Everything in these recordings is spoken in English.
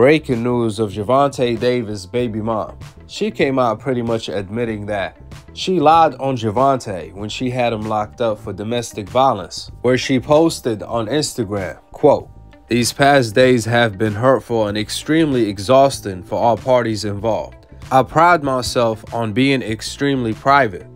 Breaking news of Gervonta Davis' baby mom. She came out pretty much admitting that she lied on Gervonta when she had him locked up for domestic violence, where she posted on Instagram, quote, These past days have been hurtful and extremely exhausting for all parties involved. I pride myself on being extremely private.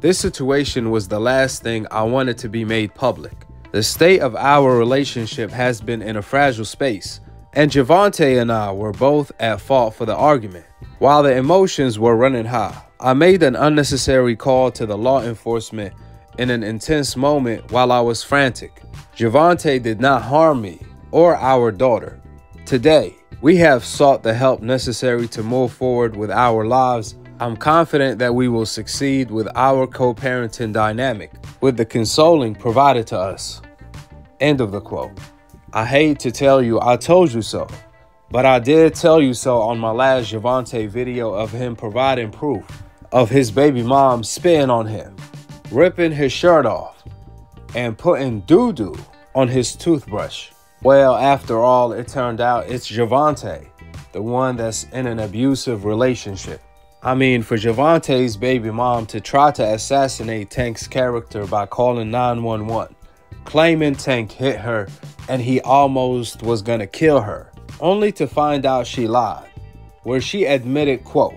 This situation was the last thing I wanted to be made public. The state of our relationship has been in a fragile space, and Gervonta and I were both at fault for the argument. While the emotions were running high, I made an unnecessary call to the law enforcement in an intense moment while I was frantic. Gervonta did not harm me or our daughter. Today, we have sought the help necessary to move forward with our lives. I'm confident that we will succeed with our co parenting dynamic, with the consoling provided to us. End of the quote. I hate to tell you I told you so, but I did tell you so on my last Gervonta video of him providing proof of his baby mom spitting on him, ripping his shirt off, and putting doo doo on his toothbrush. Well, after all, it turned out it's Gervonta, the one that's in an abusive relationship. I mean, for Gervonta's baby mom to try to assassinate Tank's character by calling 911, claiming Tank hit her and he almost was gonna kill her, only to find out she lied, where she admitted, quote,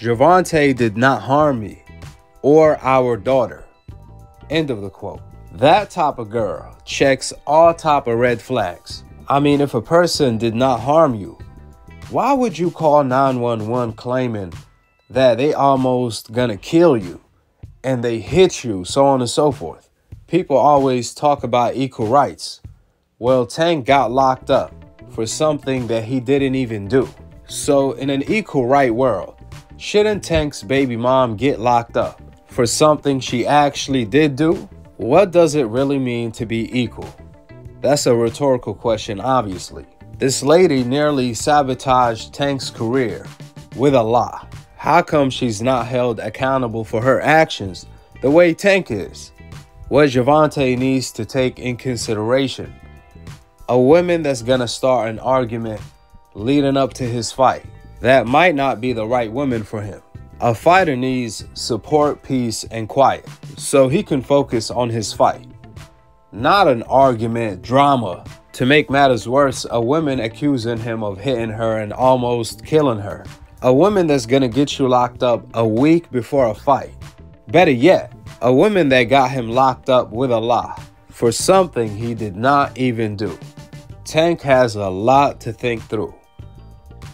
Gervonta did not harm me or our daughter. End of the quote. That type of girl checks all type of red flags. I mean, if a person did not harm you, why would you call 911 claiming that they almost gonna kill you and they hit you, so on and so forth? People always talk about equal rights. Well, Tank got locked up for something that he didn't even do. So, in an equal right world, shouldn't Tank's baby mom get locked up for something she actually did do? What does it really mean to be equal? That's a rhetorical question, obviously. This lady nearly sabotaged Tank's career with a lie. How come she's not held accountable for her actions the way Tank is? What Gervonta needs to take in consideration a woman that's gonna start an argument leading up to his fight. That might not be the right woman for him. A fighter needs support, peace, and quiet so he can focus on his fight. Not an argument, drama. To make matters worse, a woman accusing him of hitting her and almost killing her. A woman that's gonna get you locked up a week before a fight. Better yet, a woman that got him locked up with a lie for something he did not even do. Tank has a lot to think through.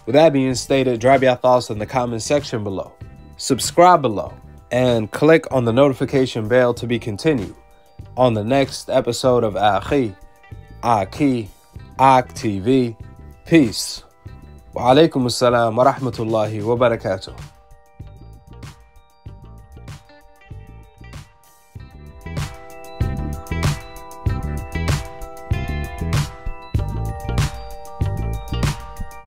With that being stated, drop your thoughts in the comment section below subscribe below, and click on the notification bell to be continued on the next episode of Akhi, Aki, Ak TV. Peace. Wa alaikum assalam wa rahmatullahi wa barakatuh.